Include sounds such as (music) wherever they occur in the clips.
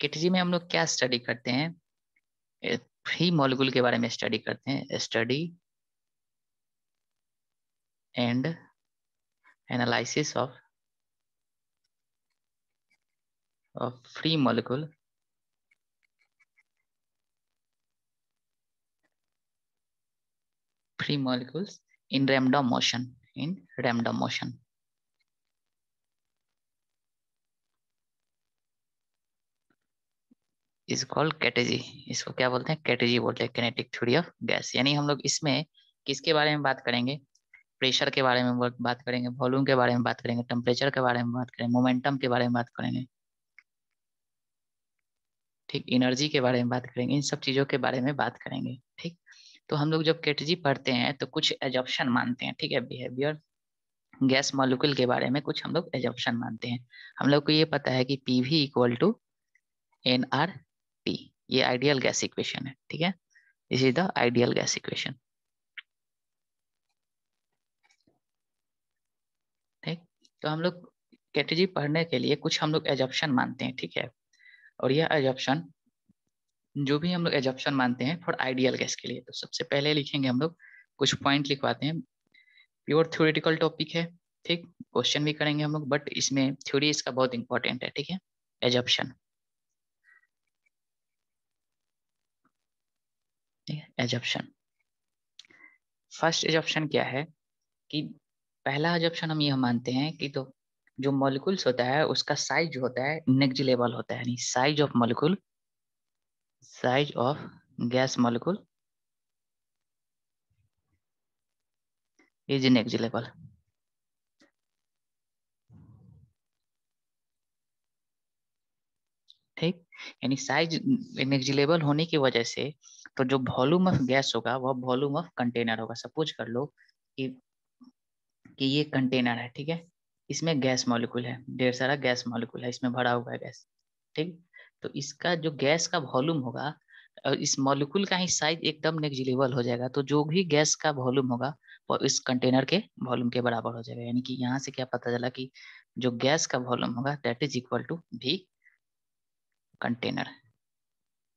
KTG में हम लोग क्या स्टडी करते हैं? फ्री मॉलिक्यूल के बारे में स्टडी करते हैं। Study and analysis of of free molecule free molecules in random motion, in random motion. Is called कैटेजी इसको क्या बोलते हैं? कैटेजी बोलते हैं कैनेटिक थ्योरी ऑफ़ गैस यानी हम लोग इसमें किसके बारे में बात करेंगे? प्रेशर के बारे में बात करेंगे वॉल्यूम के बारे में बात करेंगे टेम्परेचर के बारे में बात करेंगे मोमेंटम के बारे में बात करेंगे। ठीक एनर्जी के बारे में बात करेंगे, इन सब चीज़ों के बारे में बात करेंगे। ठीक तो हम लोग जब कैटेजी पढ़ते हैं तो कुछ एजॉप्शन मानते हैं। ठीक है बिहेवियर गैस मॉलिक्यूल के बारे में कुछ हम लोग एजॉप्शन मानते हैं। हम लोग को ये पता है कि P V equal to N R T ये आइडियल गैस इक्वेशन है, ठीक है? This is the ideal gas equation ठीक? तो हम लोग कैटेजी पढ़ने के लिए कुछ हम लोग एजप्शन मानते हैं, ठीक है? और यह एजप्शन जो भी हम लोग एजप्शन मानते हैं फॉर आइडियल गैस के लिए तो सबसे पहले लिखेंगे हम लोग, कुछ पॉइंट लिखवाते हैं। प्योर थ्योरेटिकल टॉपिक है, ठीक? क्वेश्चन भी करेंगे हम लोग बट इसमें थ्योरी इसका बहुत इंपॉर्टेंट है, ठीक है? एजप्शन एजप्शन फ़र्स्ट एजप्शन क्या है? कि पहला एजप्शन हम यह मानते हैं कि तो जो मॉलिक्यूल्स होता है, उसका साइज़ जो होता है नेग्जिलेबल होता है, यानी size of molecule size of gas molecule. Is negligible ठीक? यानी साइज़ नेग्जिलेबल होने की वजह से तो जो वॉल्यूम ऑफ़ गैस होगा, वह वॉल्यूम ऑफ़ कंटेनर होगा। सपोज़ कर लो कि कि ये कंटेनर है, ठीक है? इसमें गैस मॉलिक्यूल है, ढेर सारा गैस मॉलिक्यूल है, इसमें भरा हुआ है गैस ठीक? तो इसका जो गैस का वॉल्यूम होगा इस मॉलिक्यूल का ही साइज़ एकदम नेग्जिलेबल हो जाएगा। तो जो भी गैस का वॉल्यूम होगा वो इस कंटेनर के वॉल्यूम के बराबर हो जाएगा। यानी कि यहाँ से क्या पता चला कि जो गैस का वॉल्यूम होगा दैट इज़ इक्वल टू भी कंटेनर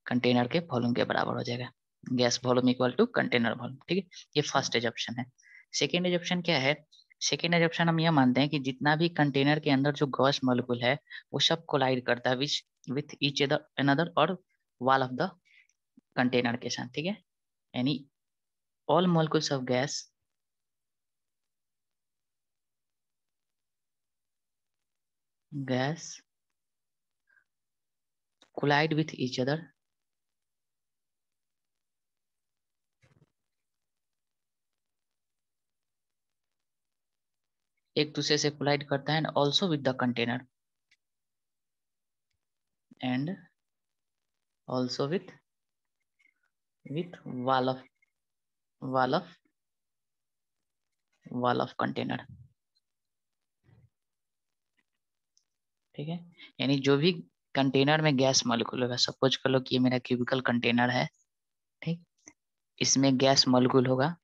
कंटेनर के वॉल्यूम के बराबर हो जाएगा। Gas volume equal to container volume ठीक है? ये फ़र्स्ट एजप्शन है। सेकेंड एजप्शन क्या है? सेकेंड एजप्शन हम यह मानते हैं कि जितना भी कंटेनर के अंदर जो गैस मॉलिक्यूल है, वो सब कोलाइड करता है which with each other another और वॉल ऑफ़ द कंटेनर के साथ, ठीक है? यानी all molecules of gas gas collide with each other. एक दूसरे से कोलाइड करता है and also with the container and also with with wall of wall of wall of container ठीक है? यानी जो भी कंटेनर में गैस मॉलिक्यूल होगा। सपोज़ कर लो कि ये मेरा क्यूबिकल कंटेनर है, ठीक? इसमें गैस मॉलिक्यूल होगा।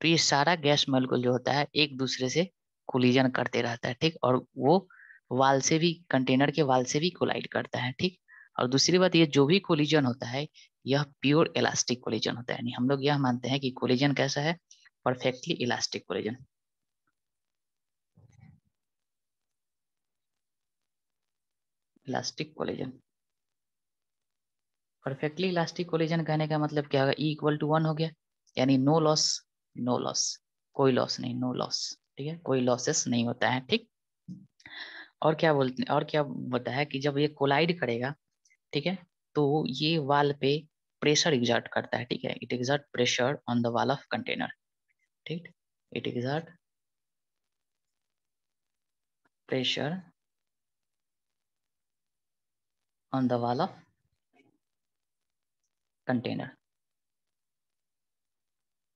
तो ये सारा गैस मॉलिक्यूल जो होता है, एक दूसरे से कोलिजन करते रहता है, ठीक? और वो वाल से भी कंटेनर के वाल से भी कोलाइड करता है, ठीक? और दूसरी बात, ये जो भी कोलिजन होता है, यह प्योर इलास्टिक कोलिजन होता है। यानी हम लोग यह मानते हैं कि कोलिजन कैसा है? Perfectly elastic collision elastic collision perfectly elastic collision कहने का मतलब क्या होगा? ई इक्वल टू वन हो गया। यानी नो लॉस नो लॉस कोई लॉस नहीं नो लॉस ठीक है? कोई लॉसेस नहीं होता है, ठीक? और क्या बोलते हैं? और क्या होता है कि जब ये कोलाइड करेगा, ठीक है? तो ये वाल पे प्रेशर एग्जर्ट करता है, ठीक है? It exert pressure on the wall of container ठीक? It exert pressure on the wall of container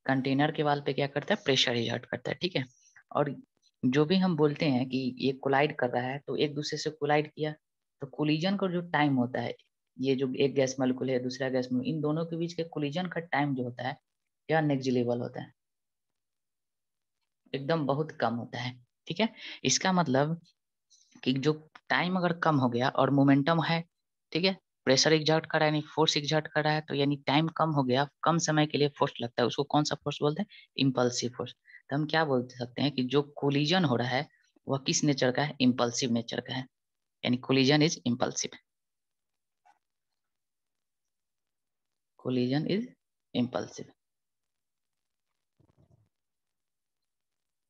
container के वाल पे क्या करता है? प्रेशर एग्जर्ट करता है, ठीक है? और जो भी हम बोलते हैं कि ये कोलाइड कर रहा है तो एक दूसरे से कोलाइड किया तो कोलिजन का जो टाइम होता है, ये जो एक गैस मॉलिक्यूल है, दूसरा गैस मॉलिक्यूल इन दोनों के बीच के कोलिजन का टाइम जो होता है यह नेग्जिलेबल होता है? एकदम बहुत कम होता है, ठीक है? इसका मतलब कि जो टाइम अगर कम हो गया और मोमेंटम है ठीक है? प्रेशर एग्जर्ट कर रहा है यानी फोर्स एग्जर्ट कर रहा है तो यानी टाइम कम हो गया। कम समय के लिए फोर्स लगता है, उसको कौन सा फोर्स बोलते हैं? इम्पल्सिव फोर्स तो हम क्या बोल सकते हैं कि जो कोलिजन हो रहा है, वह किस नेचर का है? इम्पल्सिव नेचर का है। यानी collision is impulsive collision is impulsive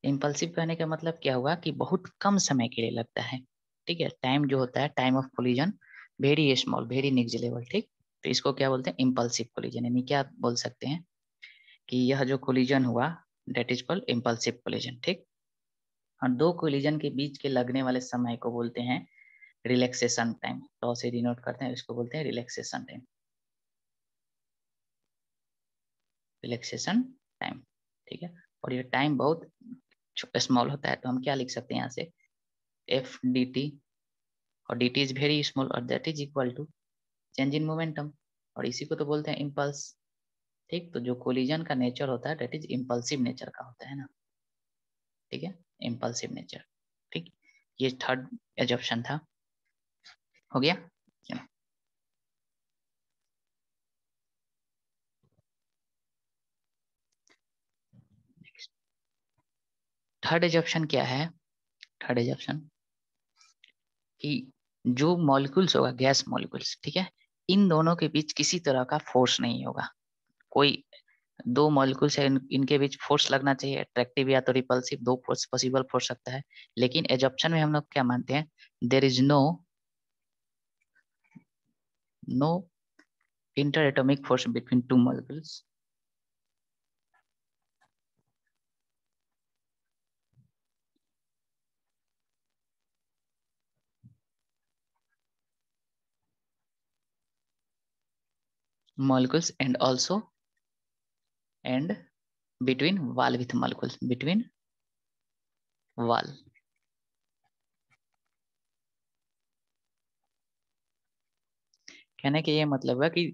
impulsive कहने का मतलब क्या हुआ कि बहुत कम समय के लिए लगता है। ठीक है? टाइम जो होता है time of collision very small very negligible ठीक? तो इसको क्या बोलते हैं? इम्पल्सिव कोलिजन यानी क्या बोल सकते हैं? कि यह जो कोलिजन हुआ that is called impulsive collision ठीक? और दो कोलिजन के बीच के लगने वाले समय को बोलते हैं रिलैक्सेशन टाइम तो से डिनोट करते हैं, इसको बोलते हैं रिलैक्सेशन टाइम रिलैक्सेशन टाइम ठीक है? और ये टाइम बहुत स्मॉल होता है तो हम क्या लिख सकते हैं यहाँ से? एफ़ डी टी और D T is very small और that is equal to change in momentum और इसी को तो बोलते हैं इम्पल्स ठीक? तो जो कोलिजन का नेचर होता है दैट इज़ इम्पल्सिव नेचर का होता है ना? ठीक है? इम्पल्सिव नेचर ठीक? ये थर्ड एज ऑप्शन था। हो गया? थर्ड एज ऑप्शन क्या है? थर्ड एज ऑप्शन कि जो मॉलिक्यूल्स होगा गैस मॉलिक्यूल्स ठीक है? इन दोनों के बीच किसी तरह का फोर्स नहीं होगा। कोई दो मॉलिक्यूल्स है इन, इनके बीच फोर्स लगना चाहिए अट्रैक्टिव या तो रिपल्सिव दो फोर्स पॉसिबल हो सकता है। लेकिन एज ऑप्शन में हम लोग क्या मानते हैं? There is no no interatomic force between two molecules molecules and also and between wall with molecules between wall कहने के ये मतलब है कि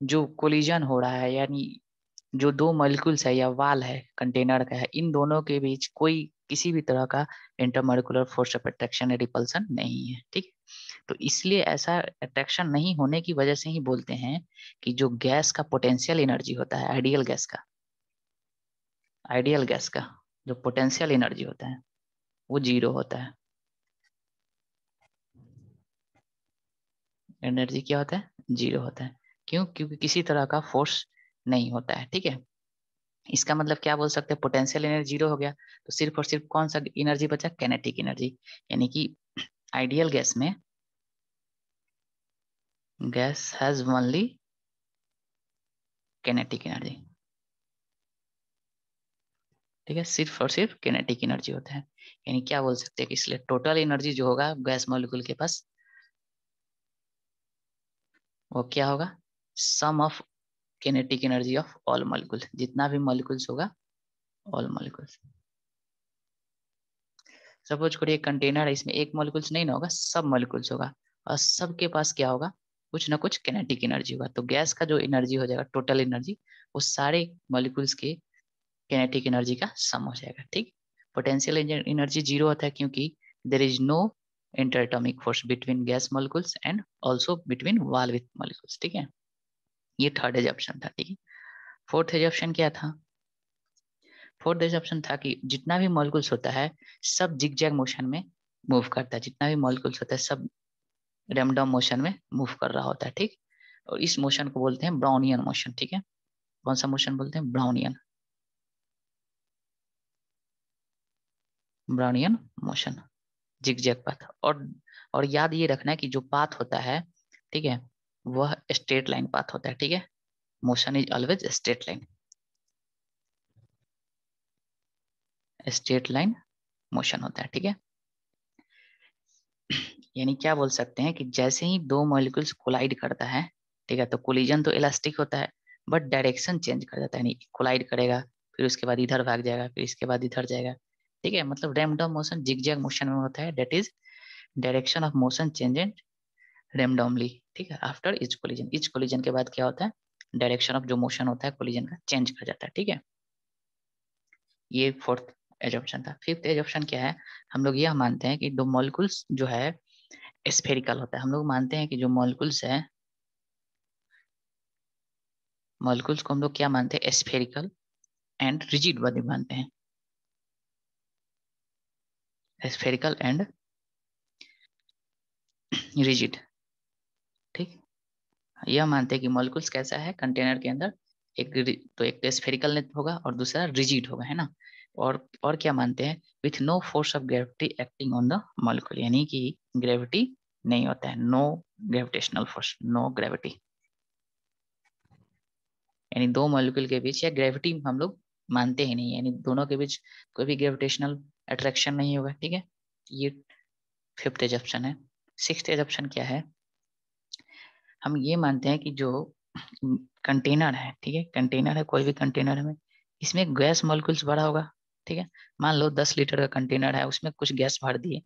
जो कोलिजन हो रहा है यानी जो दो मॉलिक्यूल्स है या वाल है कंटेनर का है इन दोनों के बीच कोई किसी भी तरह का इंटरमोलिकुलर फोर्स ऑफ़ अट्रैक्शन या रिपल्सन नहीं है, ठीक? तो इसलिए ऐसा अट्रैक्शन नहीं होने की वजह से ही बोलते हैं कि जो गैस का पोटेंशियल एनर्जी होता है आइडियल गैस का आइडियल गैस का जो पोटेंशियल एनर्जी होता है, वो ज़ीरो होता है। एनर्जी क्या होता है? ज़ीरो होता है। क्यों? क्योंकि किसी तरह का फोर्स नहीं होता है, ठीक है? इसका मतलब क्या बोल सकते हैं? पोटेंशियल एनर्जी ज़ीरो हो गया। तो सिर्फ़ और सिर्फ़ कौन सा एनर्जी बचा? कैनेटिक एनर्जी यानी कि आइडियल गैस में gas has only kinetic energy ठीक है? सिर्फ़ और सिर्फ़ कैनेटिक एनर्जी होता है। यानी क्या बोल सकते हैं कि इसलिए टोटल एनर्जी जो होगा गैस मॉलिक्यूल के पास, वो क्या होगा? Sum of kinetic energy of all molecules जितना भी मॉलिक्यूल्स होगा ऑल मॉलिक्यूल्स सपोज़ करिए कंटेनर है, इसमें एक मॉलिक्यूल्स नहीं ना होगा, सब मॉलिक्यूल्स होगा। और सबके पास क्या होगा? कुछ ना कुछ किनेटिक एनर्जी होगा। तो गैस का जो एनर्जी हो जाएगा टोटल एनर्जी वो सारे मॉलिक्यूल्स के किनेटिक एनर्जी का सम हो जाएगा, ठीक? पोटेंशियल एनर्जी ज़ीरो होता है क्योंकि there is no interatomic force between gas molecules and also between wall with molecules ठीक है? ये थर्ड एज ऑप्शन था ठीक है फोर्थ एज ऑप्शन क्या था? फोर्थ एज ऑप्शन था कि जितना भी मॉलिक्यूल्स होता है, सब जिग मोशन में मूव करता है। जितना भी मॉलिक्यूल्स होता है, सब रेमडम मोशन में मूव कर रहा होता है, ठीक? और इस मोशन को बोलते हैं ब्राउनियन मोशन ठीक है? कौन सा मोशन बोलते हैं? Brownian Brownian motion zigzag path और और याद ये रखना है कि जो पाथ होता है, ठीक है? वह स्ट्रेट लाइन पाथ होता है, ठीक है? Motion is always straight line straight line motion होता है, ठीक है? (clears throat) यानी क्या बोल सकते हैं कि जैसे ही दो मॉलिक्यूल्स कोलाइड करता है, ठीक है तो कोलिजन तो इलास्टिक होता है बट डायरेक्शन चेंज कर जाता है, यानी कोलाइड करेगा, फिर उसके बाद इधर भाग जाएगा, फिर इसके बाद इधर जाएगा, ठीक है? मतलब रेमडम मोशन जिग मोशन में होता है that is direction of motion change randomly ठीक है? After each collision each collision के बाद क्या होता है? डायरेक्शन ऑफ़ जो मोशन होता है कोलिजन का चेंज कर जाता है, ठीक है? ये फोर्थ एज ऑप्शन था। फिफ्थ एज ऑप्शन क्या है? हम लोग यह मानते हैं कि दो मॉलिक्यूल्स जो है स्फेरिकल होता है। हम लोग मानते हैं कि जो मॉलिक्यूल्स है मॉलिक्यूल्स को हम लोग क्या मानते हैं? स्फेरिकल एंड रिजिड बॉडी मानते हैं। स्फेरिकल एंड रिजिड यह मानते हैं कि मॉलिक्यूल्स कैसा है? कंटेनर के अंदर एक तो एक स्फेरिकल होगा और दूसरा रिजिड होगा, है ना? और और क्या मानते हैं? With no force of gravity acting on the molecule यानी कि ग्रेविटी नहीं होता है। No gravitational force no gravity यानी दो मॉलिक्यूल के बीच, या ग्रेविटी हम लोग मानते ही नहीं यानी दोनों के बीच कोई भी ग्रेविटेशनल अट्रैक्शन नहीं होगा, ठीक है? ये फिफ्थ एजप्शन है। सिक्स एजप्शन क्या है? हम ये मानते हैं कि जो कंटेनर है, ठीक है? कंटेनर है, कोई भी कंटेनर में इसमें गैस मॉलिक्यूल्स भरा होगा, ठीक है? मान लो दस लीटर का कंटेनर है, उसमें कुछ गैस भर दिए,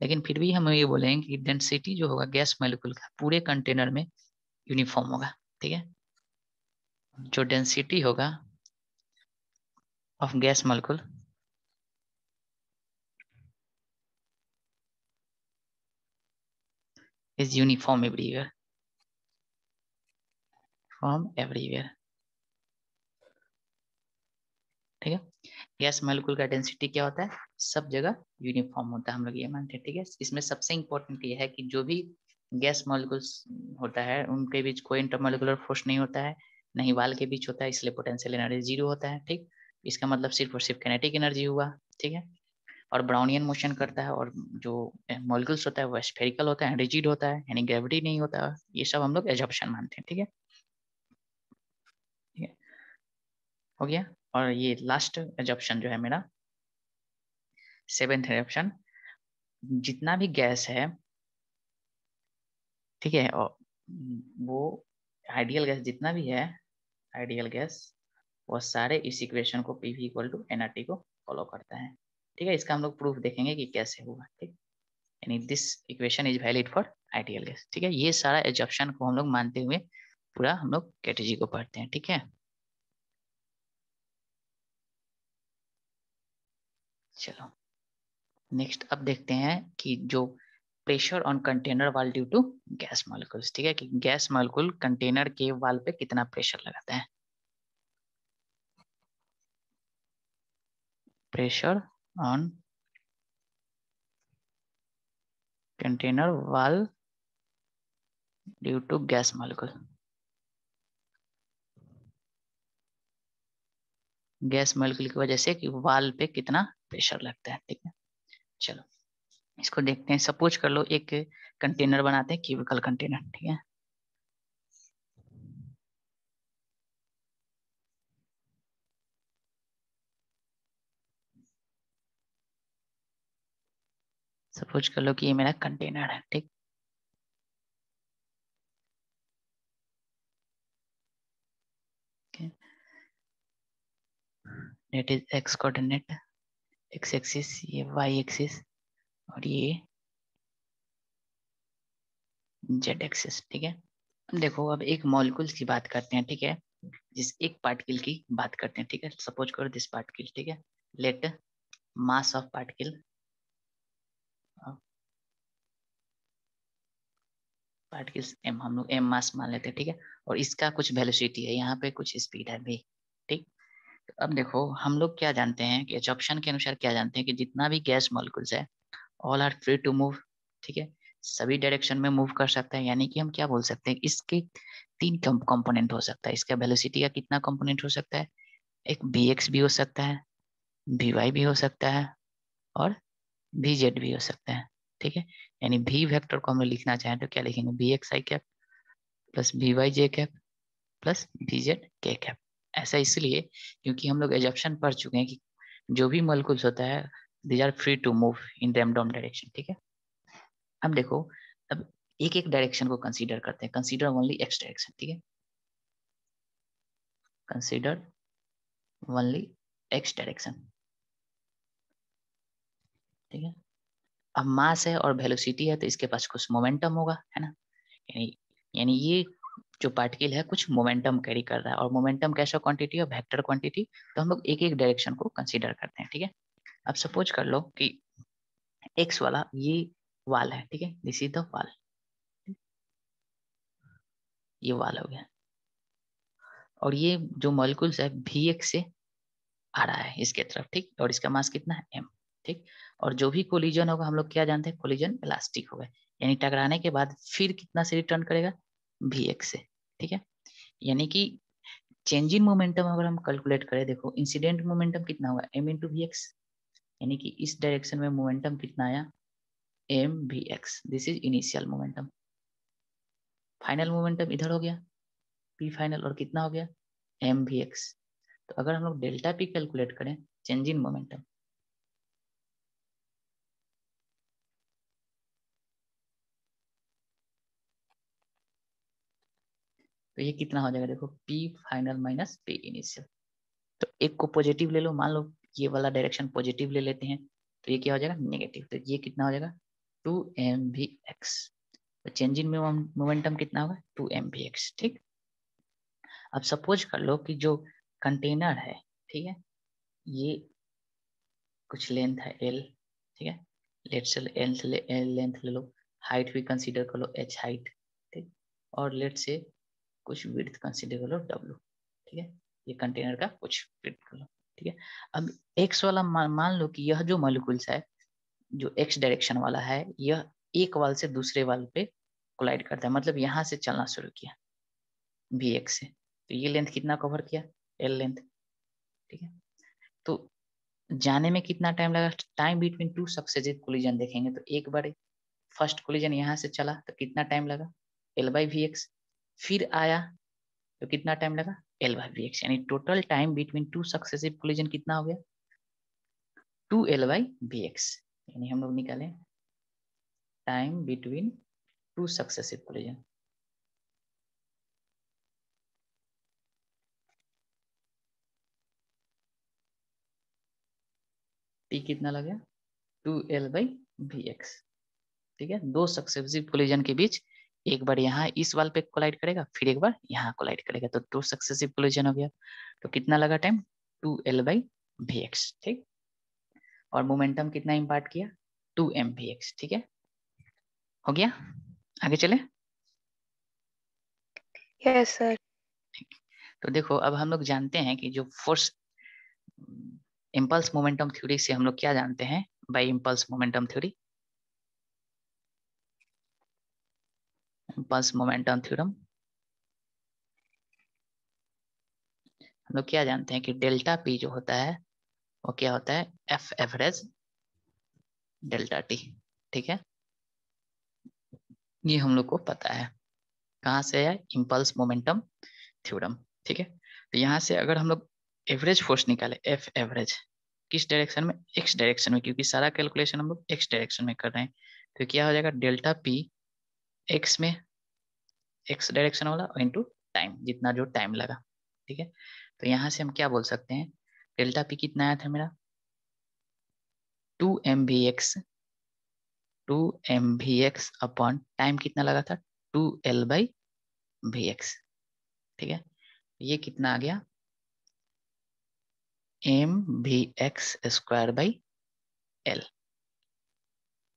लेकिन फिर भी हम ये बोलेंगे कि डेंसिटी जो होगा गैस मॉलिक्यूल का, पूरे कंटेनर में यूनिफॉर्म होगा, ठीक है? जो डेंसिटी होगा of gas molecule is uniform everywhere from everywhere ठीक है? गैस मॉलिक्यूल का डेंसिटी क्या होता है? सब जगह यूनिफॉर्म होता है, हम लोग ये मानते हैं, ठीक है? इसमें सबसे इंपॉर्टेंट ये है कि जो भी गैस मॉलिक्यूल्स होता है, उनके बीच कोई इंटरमोलिकुलर फोर्स नहीं होता है नहीं वाल के बीच होता है, इसलिए पोटेंशियल एनर्जी ज़ीरो होता है, ठीक? इसका मतलब सिर्फ़ और सिर्फ़ कैनेटिक एनर्जी हुआ, ठीक है? और ब्राउनियन मोशन करता है, और जो मॉलिक्यूल्स होता है, वो स्फेरिकल होता है रिजिड होता है, यानी ग्रेविटी नहीं होता है ये सब हम लोग एजप्शन मानते है, ठीक है? हो गया। और ये लास्ट एजप्शन जो है मेरा सेवेंथ एजप्शन जितना भी गैस है, ठीक है वो आइडियल गैस जितना भी है आइडियल गैस वो सारे इस इक्वेशन को P V equal to NRT को फॉलो करता है। ठीक है, इसका हम लोग प्रूफ देखेंगे कि कैसे हुआ, ठीक। यानी this equation is valid for ideal gas ठीक है। ये सारा एजप्शन को हम लोग मानते हुए पूरा हम लोग कैटेजी को पढ़ते हैं, ठीक है। चलो। नेक्स्ट अब देखते हैं कि जो pressure on container wall due to gas molecules ठीक है? कि गैस मॉलिक्यूल कंटेनर के वाल पे कितना प्रेशर लगाता है? Pressure on container wall due to gas molecule gas molecule की वजह से कि वाल पे कितना प्रेशर लगता है, ठीक है? चलो, इसको देखते हैं। सपोज़ कर लो, एक कंटेनर बनाते हैं, क्यूबिकल कंटेनर, ठीक है? सपोज़ कर लो कि ये मेरा कंटेनर है, ठीक? Net is x coordinate x axis ये वाई एक्सिस और ये जेड एक्सिस ठीक है? देखो, अब एक मॉलिक्यूल्स की बात करते हैं, ठीक है? जिस एक पार्टिकल की बात करते हैं, ठीक है? सपोज़ करो दिस पार्टिकल ठीक है? Let mass of particle particles m हम लोग एम मास मान लेते हैं, ठीक है? और इसका कुछ वेलोसिटी है, यहाँ पे कुछ स्पीड है भी अब देखो, हम लोग क्या जानते हैं कि ऑप्शन के अनुसार क्या जानते हैं कि जितना भी गैस मॉलिक्यूल्स है all are free to move ठीक है? सभी डायरेक्शन में मूव कर सकता है, यानी कि हम क्या बोल सकते हैं, इसके तीन कंपोनेंट हो सकता है। इसका वेलोसिटी का कितना कंपोनेंट हो सकता है? एक बी एक्स भी हो सकता है बी वाई भी हो सकता है और बी जेड भी हो सकता है, ठीक है? यानी भी वेक्टर को हम लिखना चाहें तो क्या लिखेंगे? V x i cap plus v y j cap plus v z k cap ऐसा इसलिए क्योंकि हम लोग एजप्शन पढ़ चुके हैं कि जो भी मॉलिक्यूल्स होता है these are free to move in random direction ठीक है? अब देखो, अब एक एक डायरेक्शन को कंसीडर करते हैं। कंसीडर ओनली एक्स डायरेक्शन ठीक है? कंसीडर ओनली एक्स डायरेक्शन ठीक है? अब मास है और वेलोसिटी है तो इसके पास कुछ मोमेंटम होगा, है ना? यानी यानी ये जो पार्टिकल है, कुछ मोमेंटम कैरी कर रहा है। और मोमेंटम कैसा क्वांटिटी और वेक्टर क्वांटिटी तो हम लोग एक एक डायरेक्शन को कंसीडर करते हैं, ठीक है? अब सपोज़ कर लो कि एक्स वाला ये वाल है, ठीक है? दिस इज़ द वाल ये वाल हो गया। और ये जो मॉलिक्यूल्स है भी एक्स से आ रहा है इसके तरफ़, ठीक? और इसका मास कितना है? एम ठीक? और जो भी कोलिजन होगा, हम लोग क्या जानते हैं? कोलिजन इलास्टिक होगा। यानी टकराने के बाद फिर कितना से रिटर्न करेगा? वी एक्स से। ठीक है? यानी कि चेंज इन मोमेंटम अगर हम कैलकुलेट करें, देखो इंसिडेंट मोमेंटम कितना होगा एम इंटू वी एक्स यानी कि इस डायरेक्शन में मोमेंटम कितना आया? M v x this is initial momentum final momentum इधर हो गया पी फाइनल और कितना हो गया? एम वी एक्स तो अगर हम लोग डेल्टा पी कैलकुलेट करें चेंज इन मोमेंटम तो ये कितना हो जाएगा? देखो P final minus P initial तो एक को पॉजिटिव ले लो मान लो ये वाला डायरेक्शन पॉजिटिव ले लेते हैं तो ये क्या हो जाएगा? नेगेटिव तो ये कितना हो जाएगा? टू एम वी एक्स तो चेंज इन मोमेंटम कितना होगा? टू एम वी एक्स ठीक? अब सपोज़ कर लो कि जो कंटेनर है ठीक है? ये कुछ लेंथ है एल ठीक है? लेट से लेंथ ले, लेंथ ले लो. हाइट भी कंसीडर कर लो एच हाइट ठीक? और लेट से कुछ विड्थ कंसीडर कर लो डब्ल्यू ठीक है? ये कंटेनर का कुछ विड्थ कर लो ठीक है? अब एक्स वाला मान लो कि यह जो मॉलिक्यूल्स है, जो एक्स डायरेक्शन वाला है, यह एक वाल से दूसरे वाल पे कोलाइड करता है। मतलब यहाँ से चलना शुरू किया बी एक्स से। तो ये लेंथ कितना कवर किया? एल लेंथ ठीक है? तो जाने में कितना टाइम लगा? Time between two successive collision देखेंगे तो एक बार फ़र्स्ट कोलिजन यहाँ से चला तो कितना टाइम लगा? एल बाई वी एक्स फिर आया। तो कितना टाइम लगा? एल बाई वी एक्स यानी total time between two successive collision कितना हो गया? Two l by v x यानी हम लोग निकाले time between two successive collision t कितना लग गया? Two l by v x ठीक है? दो सक्सेसिव कोलिजन के बीच एक बार यहाँ इस वाल पे कोलाइड करेगा फिर एक बार यहाँ कोलाइड करेगा। तो टू सक्सेसिव कोलिजन हो गया। तो कितना लगा time two l by v x ठीक? और मोमेंटम कितना इम्पार्ट किया? टू एम वी एक्स ठीक है? हो गया? आगे चले? यस सर तो देखो अब हम लोग जानते हैं कि जो फोर्स इम्पल्स मोमेंटम थ्योरी से हम लोग क्या जानते हैं by impulse momentum theory impulse momentum theorem हम लोग क्या जानते हैं कि डेल्टा पी जो होता है, वो क्या होता है? एफ़ एवरेज डेल्टा टी ठीक है? ये हम लोग को पता है। कहाँ से है? इम्पल्स मोमेंटम थ्योरम ठीक है? तो यहाँ से अगर हम लोग एवरेज फोर्स निकाले एफ़ एवरेज किस डायरेक्शन में? एक्स डायरेक्शन में, क्योंकि सारा कैलकुलेशन हम लोग एक्स डायरेक्शन में कर रहे हैं। तो क्या हो जाएगा? डेल्टा पी एक्स में एक्स डायरेक्शन वाला इंटू टाइम जितना जो टाइम लगा, ठीक है? तो यहाँ से हम क्या बोल सकते हैं? डेल्टा पी कितना आया था मेरा? Two m v x two m v x upon time कितना लगा था? Two l by v x ठीक है? ये कितना आ गया? एम भी एक्स स्क्वायर बाई एल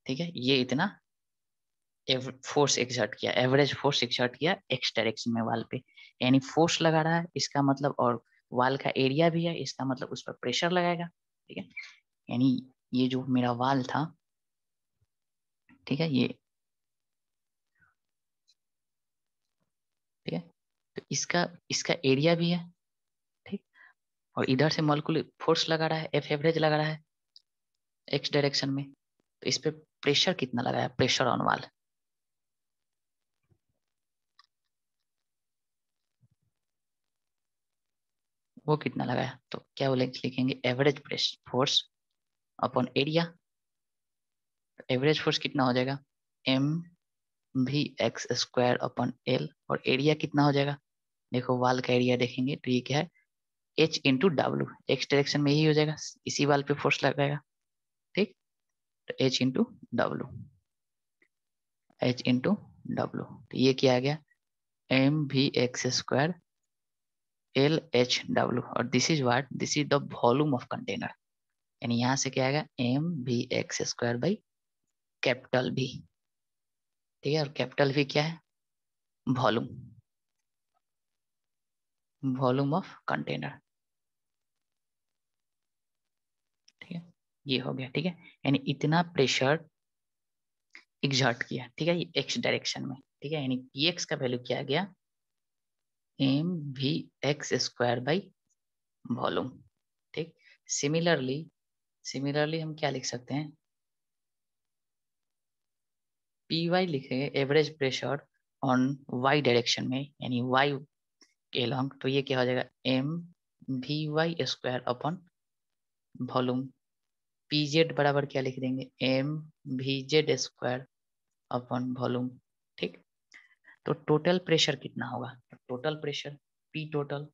ठीक है? ये इतना फोर्स एक्सर्ट किया एवरेज फोर्स एक्सर्ट किया एक्स डायरेक्शन में वाल पे। यानी फोर्स लगा रहा है, इसका मतलब और वाल का एरिया भी है, इसका मतलब उस पर प्रेशर लगाएगा, ठीक है? यानी ये जो मेरा वाल था, ठीक है, ये, ठीक है? तो इसका इसका एरिया भी है, ठीक? और इधर से मॉलिक्यूल फोर्स लगा रहा है एफ़ एवरेज लगा रहा है एक्स डायरेक्शन में। तो इस पे प्रेशर कितना लगा है प्रेशर ऑन वाल वो कितना लगाया तो क्या बोले लिखेंगे? Average press force upon area average force कितना हो जाएगा? M v x square upon l और एरिया कितना हो जाएगा? देखो वाल का एरिया देखेंगे तो ये क्या है? H into W x direction में ही हो जाएगा। इसी वाल पे फोर्स लगाएगा। ठीक? तो H into W H into W तो ये क्या आ गया? एम भी x square L H W और this is what this is the volume of container यानी यहाँ से क्या आएगा? एम भी x square by capital V ठीक है? और कैपिटल भी क्या है? वॉल्यूम वॉल्यूम ऑफ़ कंटेनर ठीक है? ये हो गया, ठीक है? यानी इतना प्रेशर एग्जर्ट किया, ठीक है? ये एक्स डायरेक्शन में, ठीक है? यानी पी का वैल्यू क्या गया? M v x square by volume ठीक? सिमिलरली सिमिलरली हम क्या लिख सकते हैं? पी वाई लिखेंगे average pressure on y direction में, यानी वाई के लॉन्ग तो ये क्या हो जाएगा? M v y square upon volume p z बराबर क्या लिख देंगे? M v z square upon volume ठीक? तो टोटल प्रेशर कितना होगा? टोटल प्रेशर पी टोटल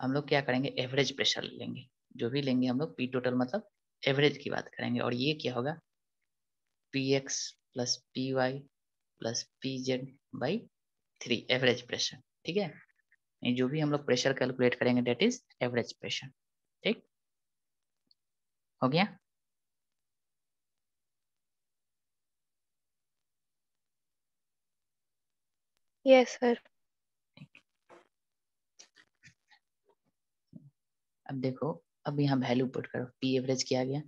हम लोग क्या करेंगे? एवरेज प्रेशर लेंगे। जो भी लेंगे हम लोग पी टोटल मतलब एवरेज की बात करेंगे। और ये क्या होगा? P x plus p y plus p z by three average pressure ठीक है? जो भी हम लोग प्रेशर कैलकुलेट करेंगे डेट इज़ एवरेज प्रेशर ठीक? हो गया? अब देखो, अब यहाँ वैल्यू पुट करो। पी एवरेज किया गया?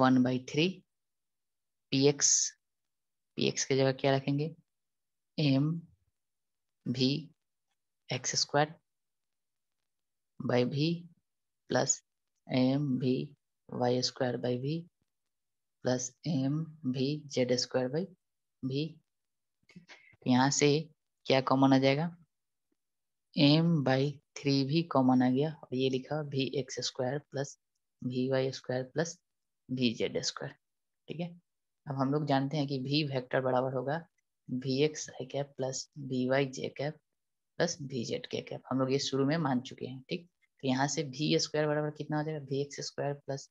One by three p x p x की जगह क्या रखेंगे? M v x square by v plus m v y square by v plus m v z square by v यहाँ से क्या कॉमन आ जाएगा? M by three v common आ गया। और ये लिखा v x square plus v y square plus v z square ठीक है? अब हम लोग जानते हैं कि भी वेक्टर बराबर होगा। V x i cap plus v y j cap plus v z k cap हम लोग ये शुरू में मान चुके हैं। ठीक? तो यहाँ से भी स्क्वायर बराबर कितना हो जाएगा? V x square plus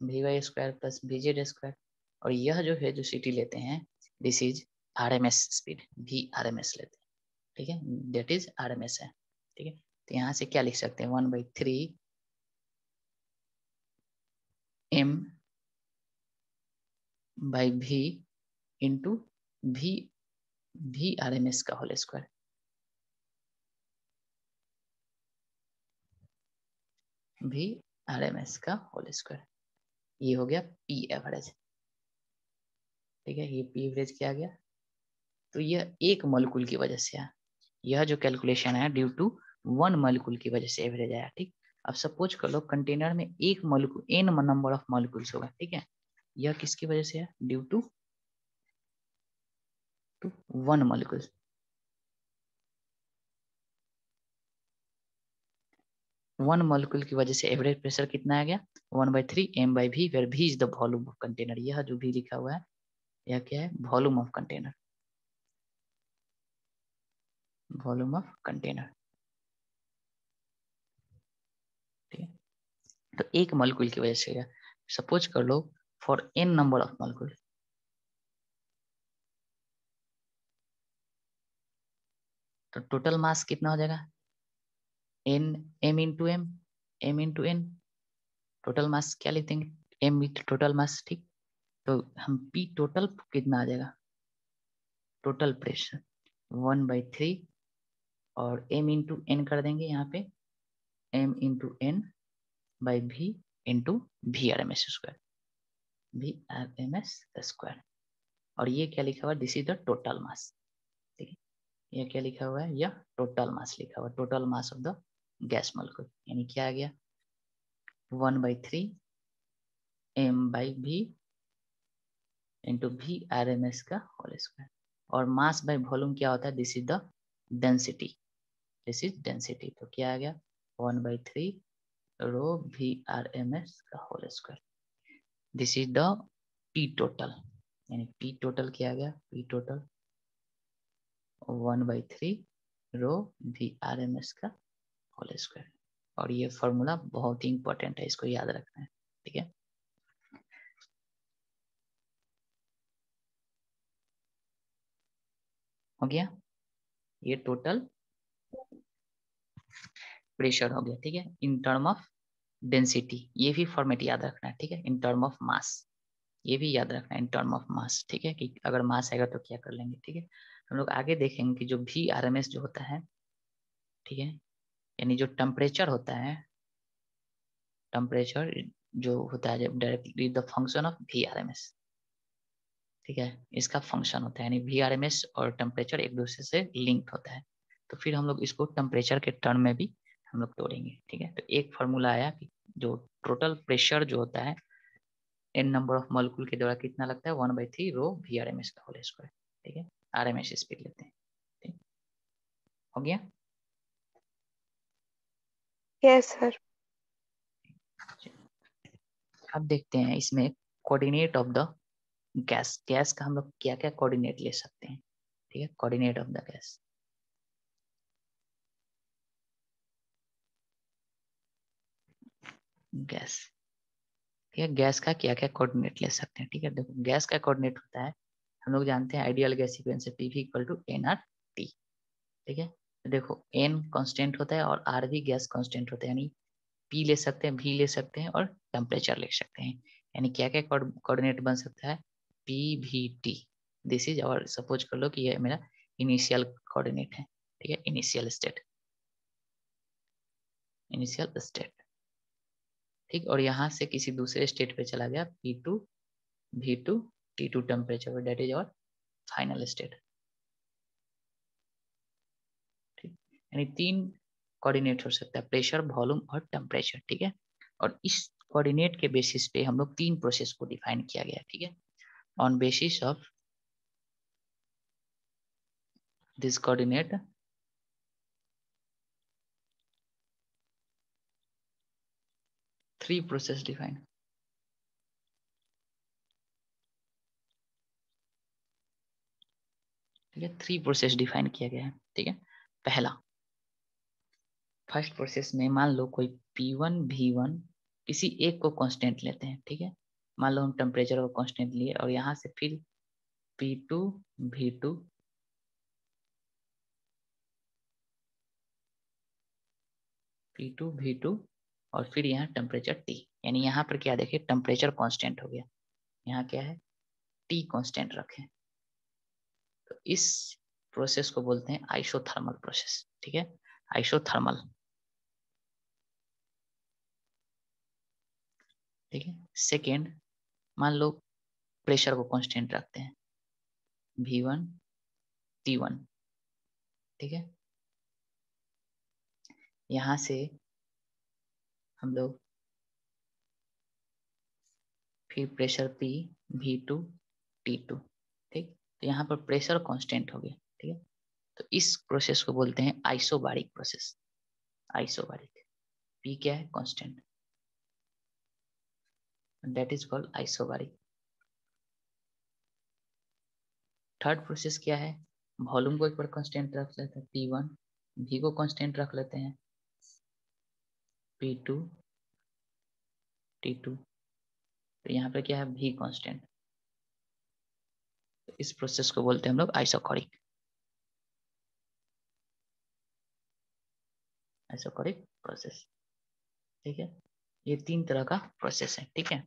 v y square plus v z square और यह जो है, जो सिटी लेते हैं this is r m s speed v r m s लेते हैं। ठीक है? That is r m s है। ठीक है? तो यहाँ से क्या लिख सकते हैं? One by three m by v into v v r m s का whole square v r m s का होल स्क्वायर ये हो गया पी एवरेज ठीक है ये पी एवरेज किया गया। तो यह एक मॉलिक्यूल की वजह से है। यह जो कैलकुलेशन है ड्यू टू वन मॉलिक्यूल की वजह से एवरेज आया, ठीक? अब सपोज़ कर लो कंटेनर में एक molecule n number of molecules होगा, ठीक है? यह किसकी वजह से है? Due to to one molecule one molecule की वजह से एवरेज प्रेशर कितना आ गया? One by three m by v where v is the volume of container यह जो भी लिखा हुआ है यह क्या है? Volume of container volume of container ठीक है? तो एक मॉलिक्यूल की वजह से सपोज़ कर लो for n number of molecule तो टोटल मास कितना हो जाएगा? N m into m m into n total mass क्या लेते हैं? एम विथ टोटल मास ठीक? तो हम पी टोटल कितना आ जाएगा? Total pressure one by three और एम इंटू एन कर देंगे यहाँ पे। M into n by v into v r m s square v r m s square और ये क्या लिखा हुआ this is the total mass ठीक है? ये क्या लिखा हुआ है? यह टोटल मास लिखा हुआ total mass of the gas molecule यानी क्या आ गया? One by three m by v into v r m s का होल स्क्वायर और मास बाई वॉल्यूम क्या होता है? This is the density this is density तो क्या आ गया? One by three rho v r m s का whole square this is the p total यानी पी टोटल क्या आ गया? P total one by three rho v r m s का होल स्क्वायर और ये फॉर्मूला बहुत ही इंपॉर्टेंट है, इसको याद रखना है, ठीक है? हो गया? ये टोटल प्रेशर हो गया, ठीक है? इन टर्म ऑफ़ डेंसिटी ये भी फॉर्मेट याद रखना है, ठीक है? इन टर्म ऑफ़ मास ये भी याद रखना है इन टर्म ऑफ़ मास ठीक है? कि अगर मास आएगा तो क्या कर लेंगे, ठीक है? हम लोग आगे देखेंगे कि जो भी आर एम एस जो होता है, ठीक है? यानी जो टेम्परेचर होता है टेम्परेचर जो होता है directly the function of v r m s ठीक है इसका फ़ंक्शन होता है यानी वी आर एम एस और टेम्परेचर एक दूसरे से लिंक होता है। तो फिर हम लोग इसको टेम्परेचर के टर्म में भी हम लोग तोड़ेंगे ठीक है? तो एक फार्मूला आया कि जो टोटल प्रेशर जो होता है एन नंबर ऑफ़ मॉलिक्यूल के द्वारा कितना लगता है? One by three rho v r m s का होल स्क्वायर ठीक है? आर एम एस स्पीड लेते हैं ठीक? हो गया? यस सर अब देखते हैं इसमें coordinate of the gas gas का हम लोग क्या क्या कोऑर्डिनेट ले सकते हैं? ठीक है coordinate of the gas gas, ठीक है, गैस का क्या क्या कोऑर्डिनेट ले सकते हैं? ठीक है, देखो, गैस का कोऑर्डिनेट होता है, हम लोग जानते हैं ideal gas equation p v equal to n r t ठीक है? देखो एन कांस्टेंट होता है और आर भी गैस कांस्टेंट होता है, यानी पी ले सकते हैं भी ले सकते हैं और टेम्परेचर ले सकते हैं, यानी क्या क्या कोऑर्डिनेट बन सकता है? P v t this is और सपोज़ कर लो कि ये मेरा इनिशियल कोऑर्डिनेट है, ठीक है? इनिशियल स्टेट इनिशियल स्टेट ठीक? और यहाँ से किसी दूसरे स्टेट पे चला गया p two v two t two temperature that is और फाइनल स्टेट ठीक? यानी तीन कोऑर्डिनेट हो सकता है प्रेशर वॉल्यूम और टेम्परेचर ठीक है? और इस कोऑर्डिनेट के बेसिस पे हम लोग तीन प्रोसेस को डिफाइन किया गया, ठीक है? On basis of this coordinate three process defined. ठीक है थ्री प्रोसेस डिफाइन किया गया है, ठीक है? पहला फ़र्स्ट प्रोसेस में मान लो कोई P1 V1 किसी एक को कांस्टेंट लेते हैं, ठीक है? मान लो हम टेम्परेचर को कॉन्स्टेंट लिए और यहाँ से फिर P2 V2 P2 V2 और फिर यहाँ टेम्परेचर टी यानी यहाँ पर क्या देखे टेम्परेचर कांस्टेंट हो गया। यहाँ क्या है? टी कांस्टेंट रखें। तो इस प्रोसेस को बोलते हैं आइसोथर्मल प्रोसेस ठीक है? आइसोथर्मल ठीक है? सेकेंड मान लो, प्रेशर को कांस्टेंट रखते हैं। वी वन टी वन ठीक है? यहाँ से हम लोग फिर pressure p v two t two ठीक? तो यहाँ पर प्रेशर कांस्टेंट हो गया, ठीक है? तो इस प्रोसेस को बोलते हैं आइसोबारिक प्रोसेस आइसोबारिक पी क्या है? Constant that is called isobaric. Third process क्या है? वॉल्यूम को एक बार कांस्टेंट रख लेते हैं पी वन भी को कांस्टेंट रख लेते हैं पी टू टी टू तो यहाँ पे क्या है? भी कांस्टेंट तो इस प्रोसेस को बोलते हैं हम लोग आइसोकोरिक आइसोकोरिक प्रोसेस ठीक है? ये तीन तरह का प्रोसेस है ठीक है?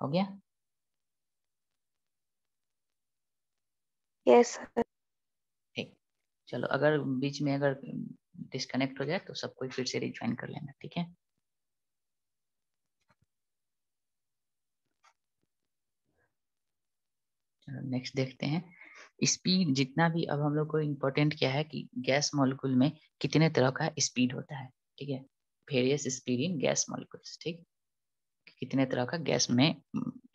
हो गया? यस सर ठीक। चलो अगर बीच में अगर डिस्कनेक्ट हो जाए तो सब कोई फिर से रिज्वाइन कर लेना ठीक है? चलो नेक्स्ट देखते हैं। स्पीड जितना भी अब हम लोग को इम्पोर्टेंट क्या है कि गैस मॉलिक्यूल में कितने तरह का स्पीड होता है ठीक है? Various speed in gas molecules ठीक? कितने तरह का गैस में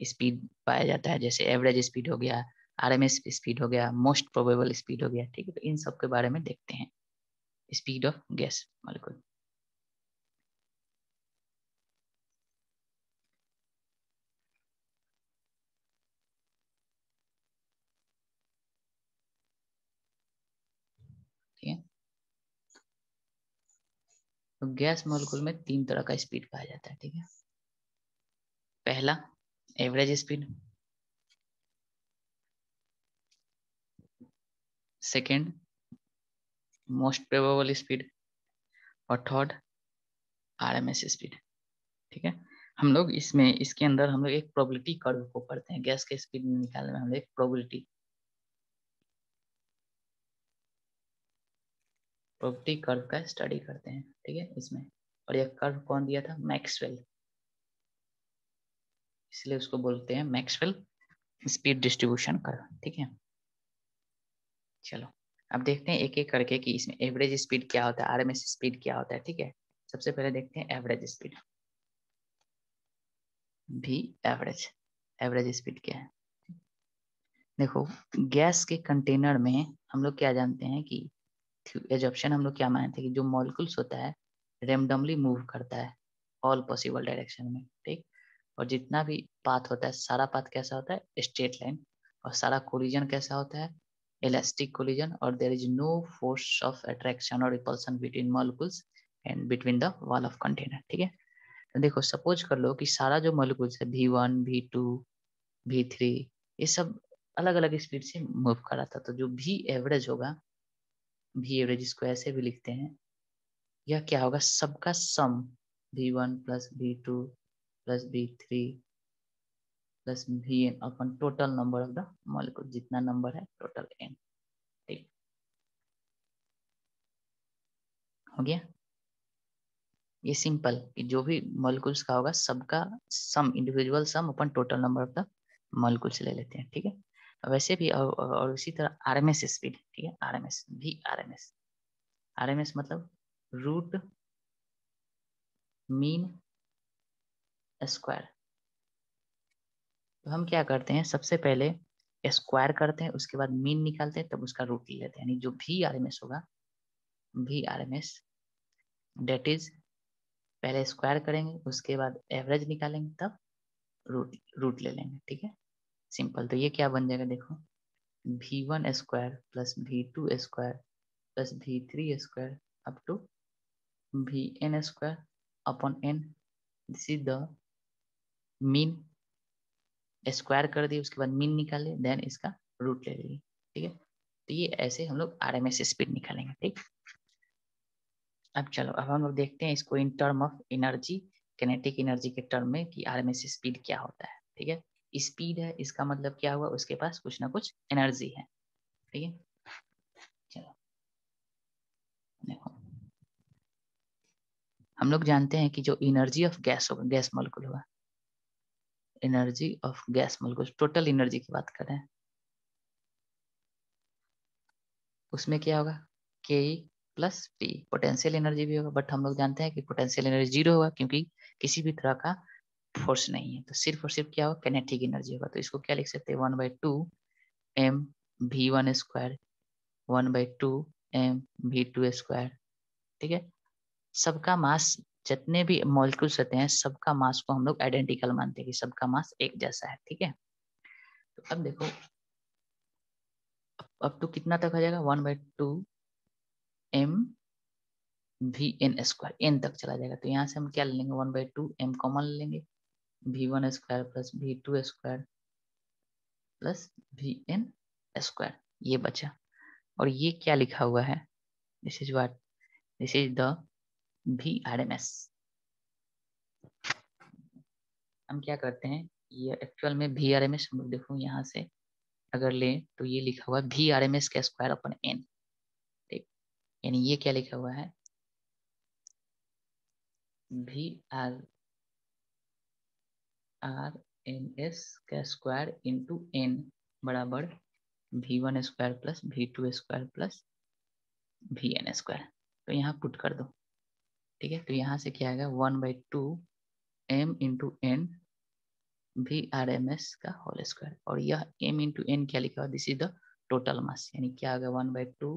स्पीड पाया जाता है? जैसे एवरेज स्पीड हो गया आर एम एस स्पीड हो गया मोस्ट प्रोबेबल स्पीड हो गया, ठीक है? तो इन सब के बारे में देखते हैं स्पीड ऑफ़ गैस मॉलिक्यूल ठीक है तो गैस मॉलिक्यूल में तीन तरह का स्पीड पाया जाता है, ठीक है? पहला, average speed. Second, most probable speed. और थर्ड, आरएमएस स्पीड, ठीक है? हम लोग इसमें, इसके अंदर हम लोग एक प्रोबेबिलिटी कर्व को पढ़ते हैं। गैस के स्पीड निकालने में हम लोग एक प्रोबेबिलिटी प्रोबेबिलिटी कर्व का स्टडी करते हैं, ठीक है, इसमें। और यह कर्व कौन दिया था? मैक्सवेल इसलिए उसको बोलते हैं मैक्सवेल स्पीड डिस्ट्रीब्यूशन कर्व ठीक है? चलो, अब देखते हैं एक एक करके कि इसमें एवरेज स्पीड क्या होता है आरएमएस स्पीड क्या होता है, ठीक है? सबसे पहले देखते हैं एवरेज स्पीड भी एवरेज एवरेज स्पीड क्या है? देखो गैस के कंटेनर में हम लोग क्या जानते हैं कि एजप्शन हम लोग क्या मानते हैं कि जो मॉलिक्यूल्स होता है रेमडमली मूव करता है ऑल पॉसिबल डायरेक्शन में, ठीक? और जितना भी पाथ होता है, सारा पाथ कैसा होता है? स्ट्रेट लाइन और सारा कोलिजन कैसा होता है? इलास्टिक कोलिजन और there is no force of attraction और repulsion between molecules and between the wall of container, ठीक है? तो देखो सपोज़ कर लो कि सारा जो मोलिकुल्स है v one v two v three ये सब अलग अलग स्पीड से मूव कर रहा था। तो जो भी एवरेज होगा भी एवरेज इसको ऐसे भी लिखते हैं यह क्या होगा, सबका sum v one plus v two plus v three plus v n upon total number of the molecule जितना नंबर है टोटल एन ठीक। हो गया? ये सिंपल कि जो भी मॉलिक्यूल्स का होगा, सबका sum individual sum upon total number of the molecules ले लेते हैं, ठीक है? वैसे भी और, और इसी तरह आर एम एस स्पीड ठीक है? R m s v r m s. R m s मतलब रूट मीन स्क्वायर तो हम क्या करते हैं? सबसे पहले स्क्वायर करते हैं उसके बाद मीन निकालते हैं तब उसका रूट ले लेते हैं। यानी जो भी आर एम एस होगा v r m s that is पहले स्क्वायर करेंगे उसके बाद एवरेज निकालेंगे तब रूट रूट ले लेंगे ठीक है? सिंपल तो ये क्या बन जाएगा देखो। V one square plus v two square plus v three square up to v n square upon n this is the mean square कर दिए उसके बाद मीन निकाले देन इसका रूट ले लिए ठीक है? तो ये ऐसे हम लोग आर एम एस स्पीड निकालेंगे, ठीक? अब चलो, अब हम लोग देखते हैं इसको in term of energy kinetic energy के टर्म में कि आर एम एस स्पीड क्या होता है, ठीक है? स्पीड है, इसका मतलब क्या हुआ? उसके पास कुछ ना कुछ एनर्जी है। ठीक है? चलो। देखो। हम लोग जानते हैं कि जो एनर्जी ऑफ़ गैस होगा गैस मॉलिक्यूल होगा energy of gas molecules total energy की बात कर रहे हैं। उसमें क्या होगा? के प्लस पी पोटेंशियल एनर्जी भी होगा बट हम लोग जानते हैं कि पोटेंशियल एनर्जी ज़ीरो होगा, क्योंकि किसी भी तरह का फोर्स नहीं है तो सिर्फ़ और सिर्फ़ क्या होगा? कैनेटिक एनर्जी होगा। तो इसको क्या लिख सकते हैं? One by two M V one square one by two M V two square ठीक है? सबका मास, जितने भी मॉलिक्यूल्स रहते हैं, सबका मास को हम लोग आइडेंटिकल मानते हैं कि सबका मास एक जैसा है। ठीक है? तो अब देखो, अब तो कितना तक आ जाएगा? One by two M V N square N तक चला जाएगा। तो यहाँ से हम क्या ले लेंगे? One by two M common ले लेंगे। V one square plus V two square plus V N square ये बचा। और ये क्या लिखा हुआ है? This is what this is the V R M S हम क्या करते हैं? ये एक्चुअल में भी आर एम एस हम लोग देखो यहाँ से अगर ले तो ये लिखा हुआ भी आर एम एस का स्क्वायर अपन एन ठीक। यानी ये क्या लिखा हुआ है? V R R N S का स्क्वायर इंटू एन बराबर V one square plus V two square plus V N square. तो यहाँ पुट कर दो, ठीक है? तो यहाँ से क्या आएगा? One by two M into N V R M S का होल स्क्वायर। और यह एम इंटू एन क्या लिखा हुआ this is the total mass यानी क्या गया one by two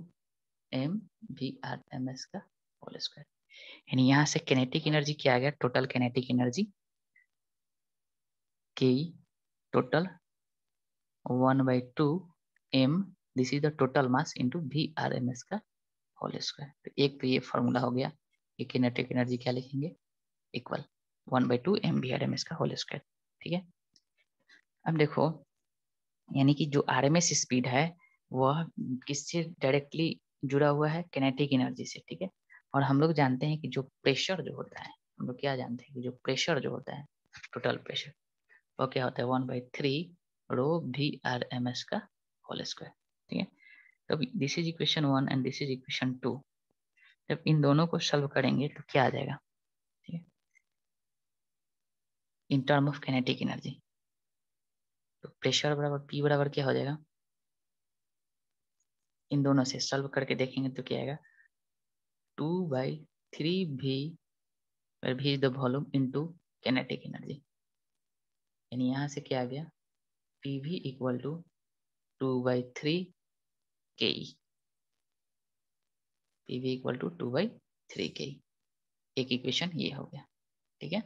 M V R M S का होल स्क्वायर। यानी यहाँ से कैनेटिक एनर्जी क्या आ गया? टोटल कैनेटिक एनर्जी के total one by two M this is the total mass into V R M S का होल स्क्वायर तो एक तो ये फॉर्मूला हो गया, ये किनेटिक एनर्जी क्या लिखेंगे? Equal one by two M V R M S का होल स्क्वायर ठीक है? अब देखो, यानी कि जो आर एम एस स्पीड है, वह किससे डायरेक्टली जुड़ा हुआ है? किनेटिक एनर्जी से, ठीक है? और हम लोग जानते हैं कि जो प्रेशर जो होता है, हम लोग क्या जानते हैं कि जो प्रेशर जो होता है टोटल प्रेशर वो क्या होता है? One by three rho V R M S का होल स्क्वायर ठीक है? तो this is equation one and this is equation two जब इन दोनों को सॉल्व करेंगे तो क्या आ जाएगा? ठीक है? In term of kinetic energy तो प्रेशर बराबर पी बराबर क्या हो जाएगा? इन दोनों से सॉल्व करके देखेंगे तो क्या आएगा? To by three V V is the volume into kinetic energy यानी यहाँ से क्या आ गया? P V equal to two by three के P V equal to two by three के एक इक्वेशन ये हो गया, ठीक है?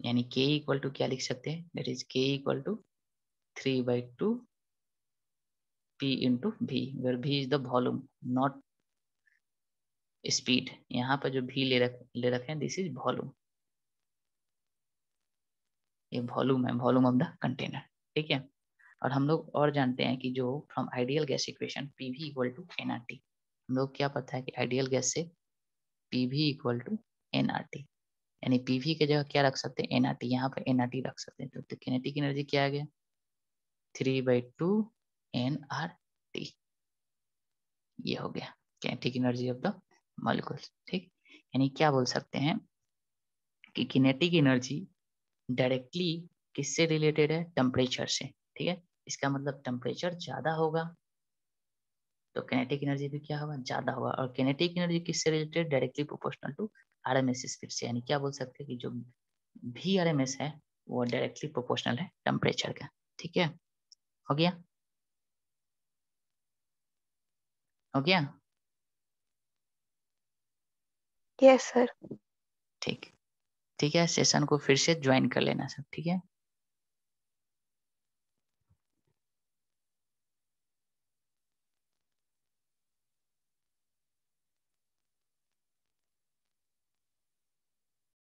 यानी के इक्वल टू क्या लिख सकते हैं? That is K equal to three by two P into V where V is the volume not speed यहाँ पर जो भी ले रख, ले रखे हैं दिस इज़ वॉल्यूम ये वॉल्यूम है वॉल्यूम ऑफ़ द कंटेनर ठीक है? और हम लोग और जानते हैं कि जो from ideal gas equation P V equal to N R T हम लोग क्या पता है कि आइडियल गैस से P V equal to N R T यानी पी वी के जगह क्या रख सकते हैं? एन आर टी यहाँ पर एन आर टी रख सकते हैं। तो किनेटिक एनर्जी क्या आ गया? Three by two N R T ये हो गया kinetic energy of the molecules ठीक? यानी क्या बोल सकते हैं कि किनेटिक एनर्जी डायरेक्टली किससे रिलेटेड है? टेम्परेचर से ठीक है? इसका मतलब टेम्परेचर ज़्यादा होगा। तो कैनेटिक एनर्जी भी क्या होगा? ज़्यादा होगा। और किनेटिक एनर्जी किससे related directly proportional to R M S speed से। यानी क्या बोल सकते हैं कि जो भी आर एम एस है वो डायरेक्टली प्रोपोर्शनल है टेम्परेचर का। ठीक है? हो गया? हो गया? यस सर ठीक। ठीक है सेशन को फिर से ज्वाइन कर लेना सब ठीक है?